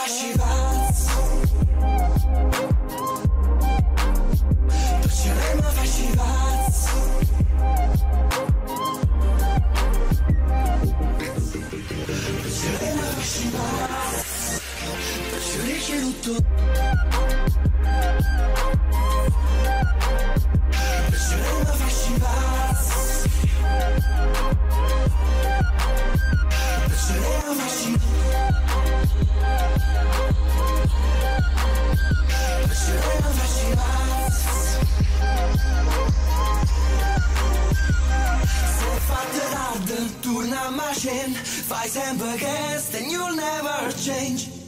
fascinați Plăcere mă fascinați Plăcere che tutto Plăcere tarda, torna ma gent Fai sempre aquest and you'll never change